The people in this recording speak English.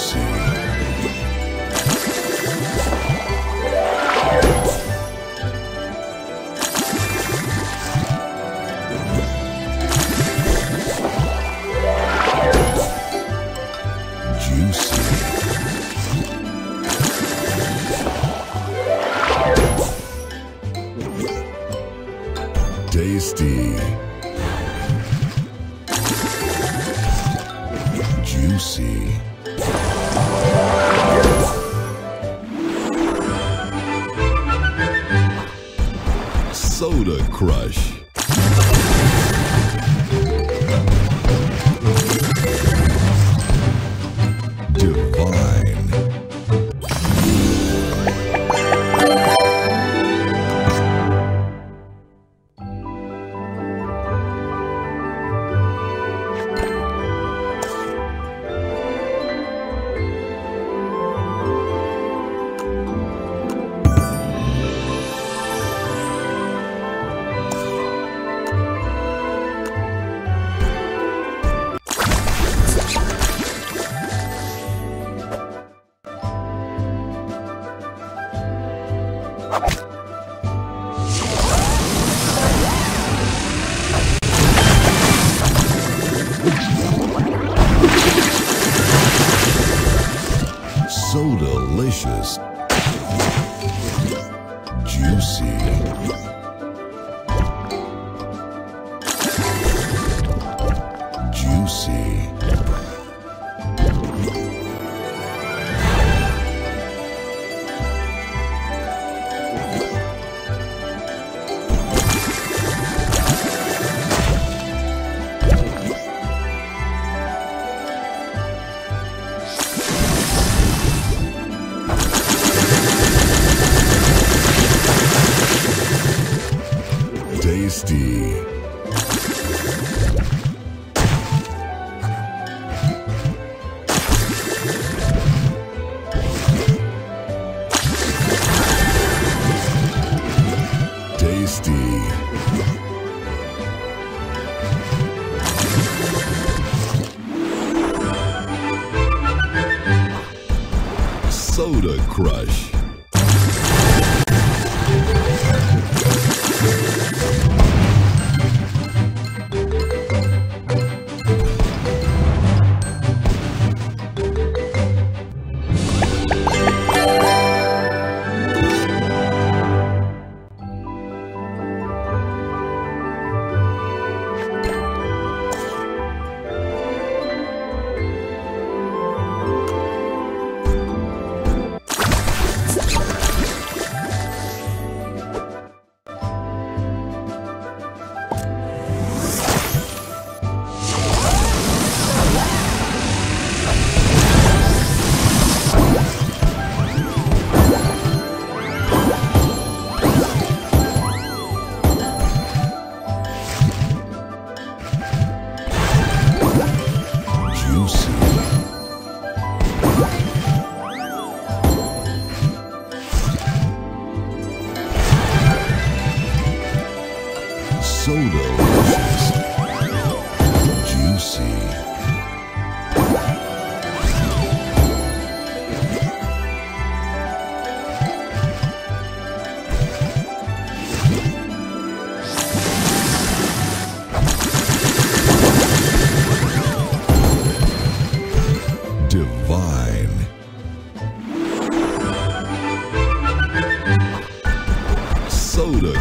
Juicy, tasty. Juicy. Soda Crush. So delicious. Juicy. Juicy. Buddha Crush. divine. Soda